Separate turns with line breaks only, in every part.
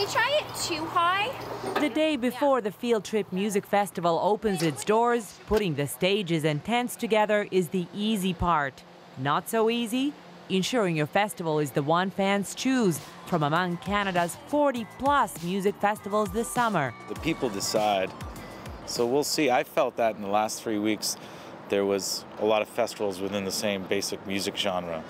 we try it too high?
The day before the Field Trip Music Festival opens its doors, putting the stages and tents together is the easy part. Not so easy? Ensuring your festival is the one fans choose from among Canada's 40 plus music festivals this summer.
The people decide. So we'll see. I felt that in the last three weeks there was a lot of festivals within the same basic music genre.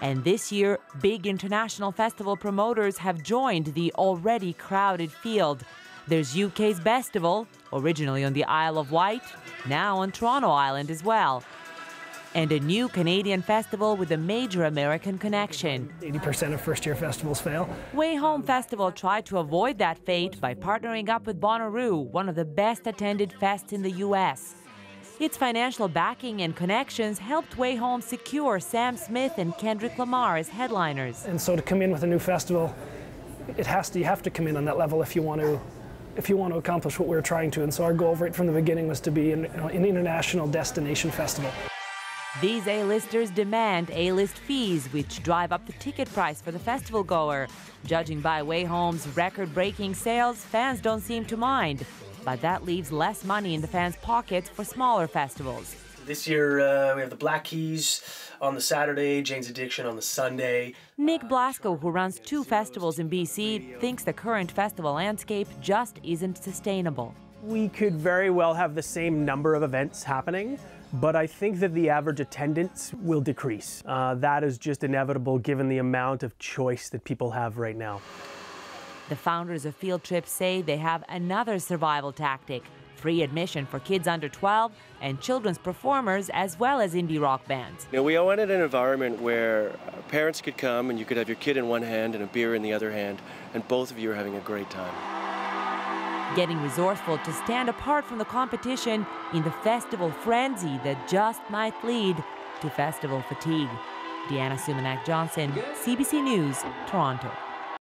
And this year, big international festival promoters have joined the already crowded field. There's UK's Bestival, originally on the Isle of Wight, now on Toronto Island as well. And a new Canadian festival with a major American connection.
80% of first year festivals fail.
WayHome Festival tried to avoid that fate by partnering up with Bonnaroo, one of the best attended fests in the US. Its financial backing and connections helped WayHome secure Sam Smith and Kendrick Lamar as headliners.
And so to come in with a new festival, it has to you have to come in on that level if you want to if you want to accomplish what we are trying to. And so our goal right from the beginning was to be an, an international destination festival.
These A-listers demand A-list fees, which drive up the ticket price for the festival goer. Judging by WayHome's record-breaking sales, fans don't seem to mind but that leaves less money in the fans' pockets for smaller festivals.
This year uh, we have the Black Keys on the Saturday, Jane's Addiction on the Sunday.
Nick Blasko, who runs two festivals in BC, thinks the current festival landscape just isn't sustainable.
We could very well have the same number of events happening, but I think that the average attendance will decrease. Uh, that is just inevitable given the amount of choice that people have right now.
The founders of Field Trip say they have another survival tactic free admission for kids under 12 and children's performers as well as indie rock bands.
Know, we wanted an environment where uh, parents could come and you could have your kid in one hand and a beer in the other hand, and both of you are having a great time.
Getting resourceful to stand apart from the competition in the festival frenzy that just might lead to festival fatigue. Deana Sumanac Johnson, CBC News, Toronto.